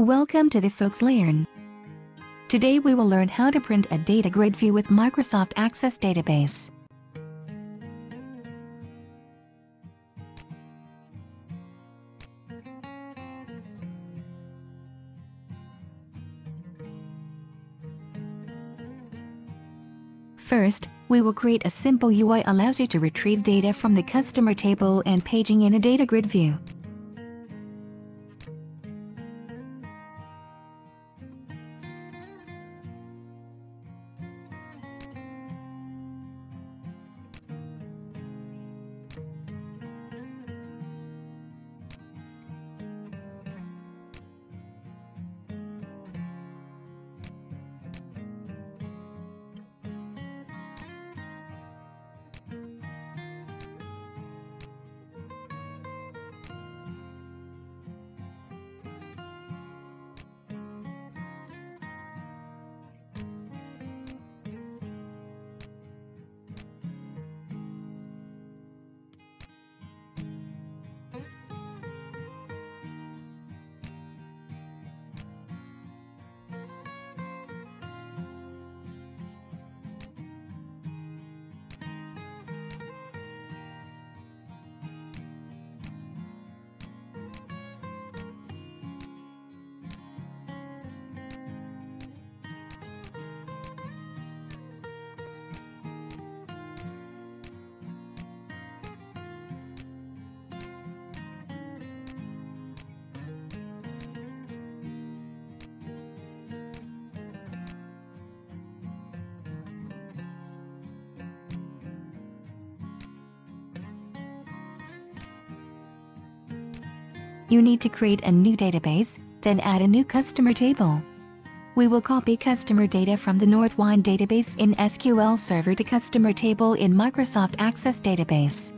Welcome to the FoxLearn. Today we will learn how to print a data grid view with Microsoft Access Database. First, we will create a simple UI allows you to retrieve data from the customer table and paging in a data grid view. You need to create a new database, then add a new customer table. We will copy customer data from the Northwind database in SQL Server to customer table in Microsoft Access Database.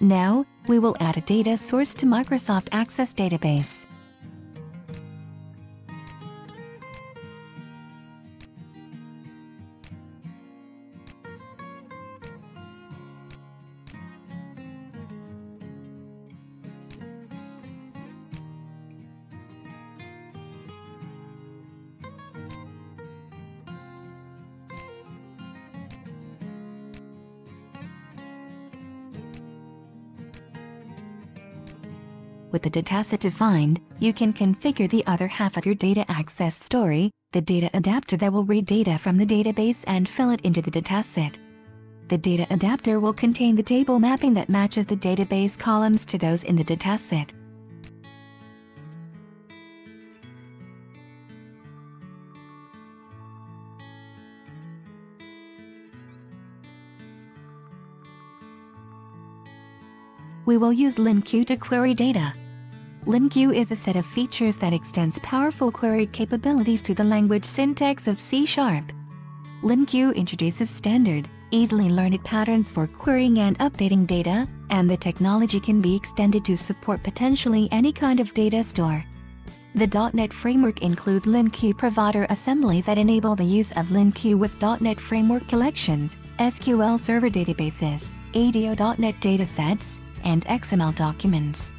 Now, we will add a data source to Microsoft Access Database. With the dataset defined, you can configure the other half of your data access story, the data adapter that will read data from the database and fill it into the dataset. The data adapter will contain the table mapping that matches the database columns to those in the dataset. We will use LinQ to query data. LinQ is a set of features that extends powerful query capabilities to the language syntax of C Sharp. LinQ introduces standard, easily learned patterns for querying and updating data, and the technology can be extended to support potentially any kind of data store. The .NET Framework includes LinQ provider assemblies that enable the use of LinQ with .NET Framework collections, SQL Server databases, ADO.NET datasets, and XML documents.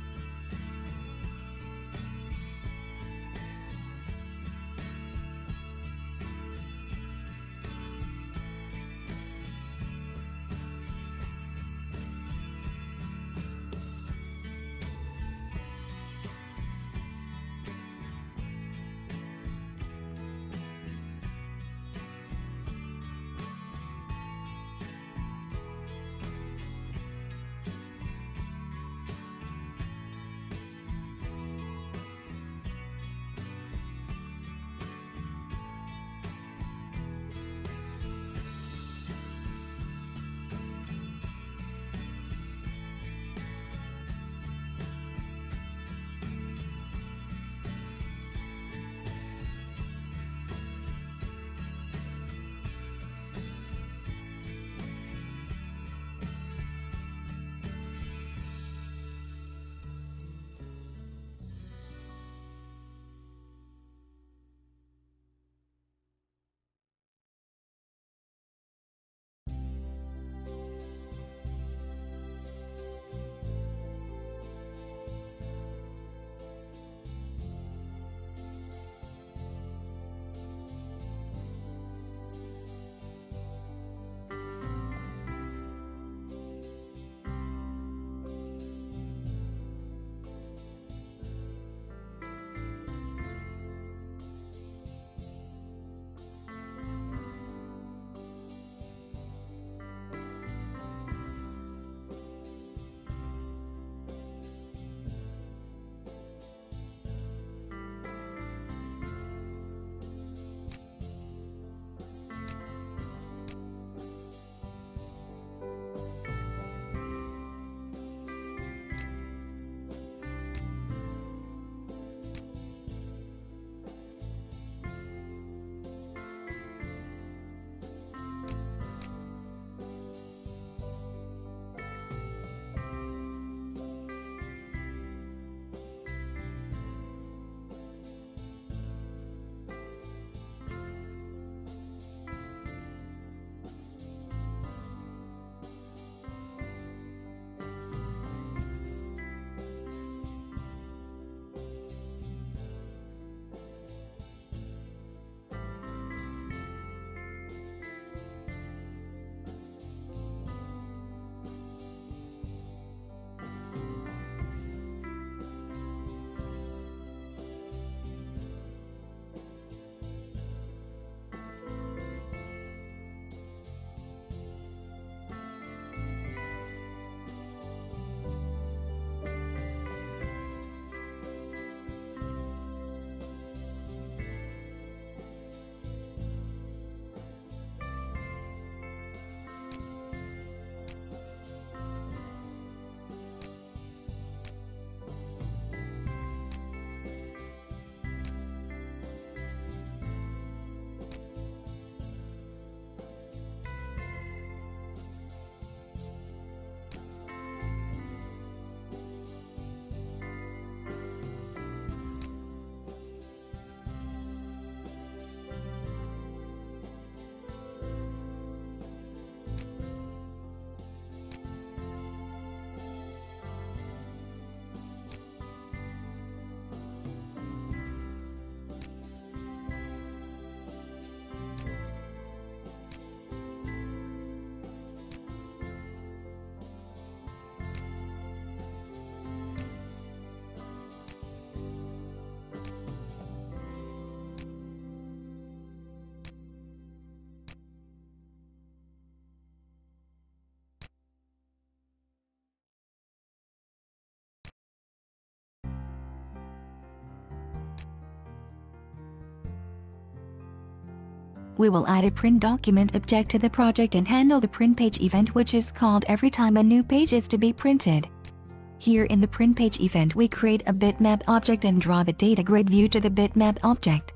We will add a print document object to the project and handle the print page event which is called every time a new page is to be printed. Here in the print page event we create a bitmap object and draw the data grid view to the bitmap object.